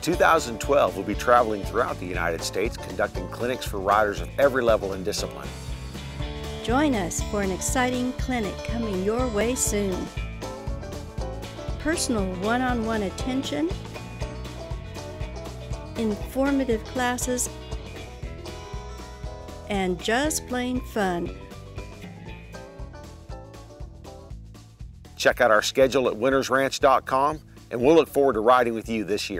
2012, we'll be traveling throughout the United States conducting clinics for riders of every level and discipline. Join us for an exciting clinic coming your way soon. Personal one on one attention, informative classes, and just plain fun. Check out our schedule at wintersranch.com and we'll look forward to riding with you this year.